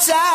time.